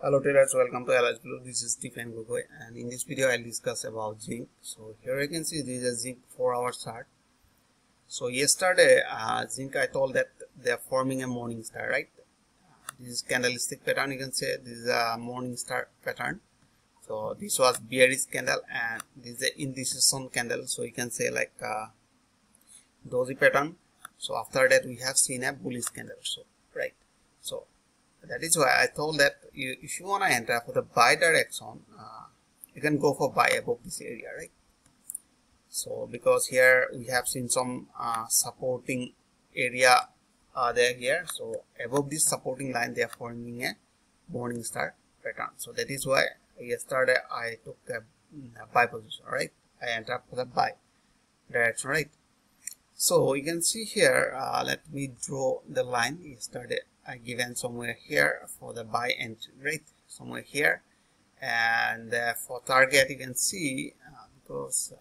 Hello traders, welcome to Alice Blue. This is Stephen Gogoi and in this video I'll discuss about zinc. So here you can see this is a zinc 4 hour chart. So yesterday uh, zinc I told that they are forming a morning star, right? This is candlestick pattern you can say this is a morning star pattern. So this was bearish candle and this is the indecision candle. So you can say like uh, doji pattern. So after that we have seen a bullish candle. So right. So that is why I told that you, if you want to enter for the buy direction uh, you can go for buy above this area right? So because here we have seen some uh, supporting area uh, there here. So above this supporting line they are forming a morning star pattern. So that is why yesterday I took a, a buy position right? I entered for the buy direction right so you can see here uh, let me draw the line. Yesterday I given somewhere here for the buy entry right somewhere here. And uh, for target you can see uh, because uh,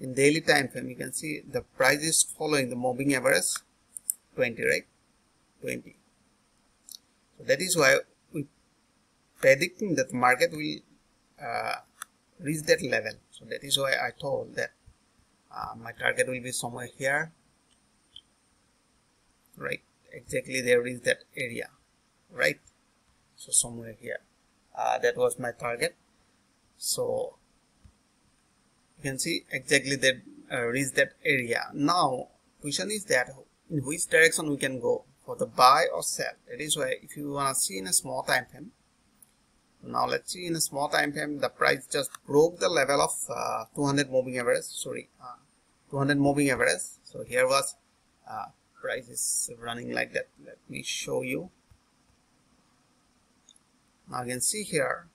in daily time frame you can see the price is following the moving average 20 right? 20 so that is why we predicting that market will uh, reach that level. So that is why I told that uh, my target will be somewhere here. Right exactly there is that area right? So somewhere here. Uh, that was my target. So you can see exactly that uh, reach that area. Now question is that in which direction we can go for the buy or sell? That is why if you want to see in a small time frame now let's see in a small time frame the price just broke the level of uh, 200 moving average sorry uh, 200 moving average. So here was uh, price is running like that. Let me show you. Now you can see here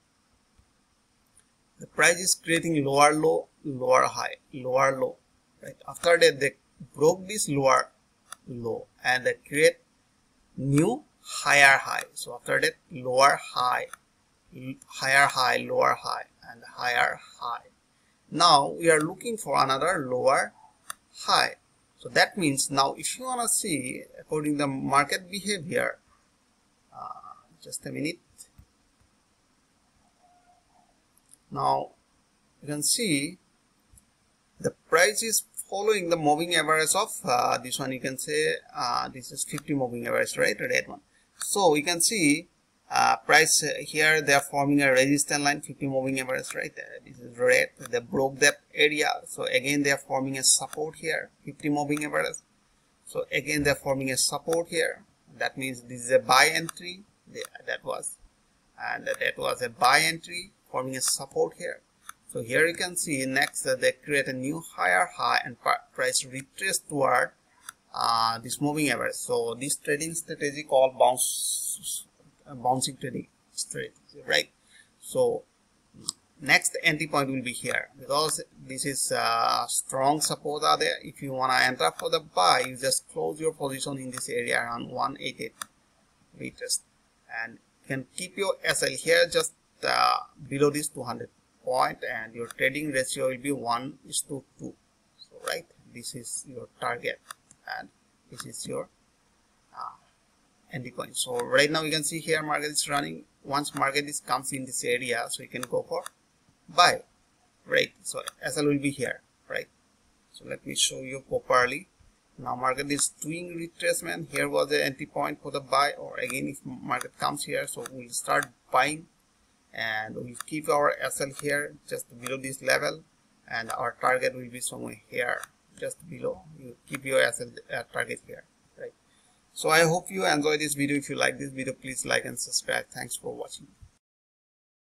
the price is creating lower low lower high lower low right? After that they broke this lower low and they create new higher high. So after that lower high higher high lower high and higher high. Now we are looking for another lower high. So that means now if you want to see according the market behavior, uh, just a minute. Now you can see the price is following the moving average of uh, this one. You can say uh, this is 50 moving average right? Red one. So you can see uh, price here they are forming a resistance line 50 moving average right? Uh, this is red they broke that area. So again they are forming a support here 50 moving average so again they are forming a support here. That means this is a buy entry that was and that was a buy entry forming a support here. So here you can see next uh, they create a new higher high and price retrace toward uh, this moving average. So this trading strategy called bounce bouncing trading strategy right? So next entry point will be here. Because this is uh, strong support are there. If you want to enter for the buy you just close your position in this area around 188 meters. And you can keep your SL here just uh, below this 200 point and your trading ratio will be 1 is to 2 so right this is your target and this is your uh, entry point so right now you can see here market is running. Once market is comes in this area so you can go for buy. Right. So SL will be here. Right. So let me show you properly. Now market is doing retracement. Here was the entry point for the buy or again if market comes here so we'll start buying. And we'll keep our SL here just below this level. And our target will be somewhere here just below. You keep your SL uh, target here so i hope you enjoy this video. If you like this video please like and subscribe. Thanks for watching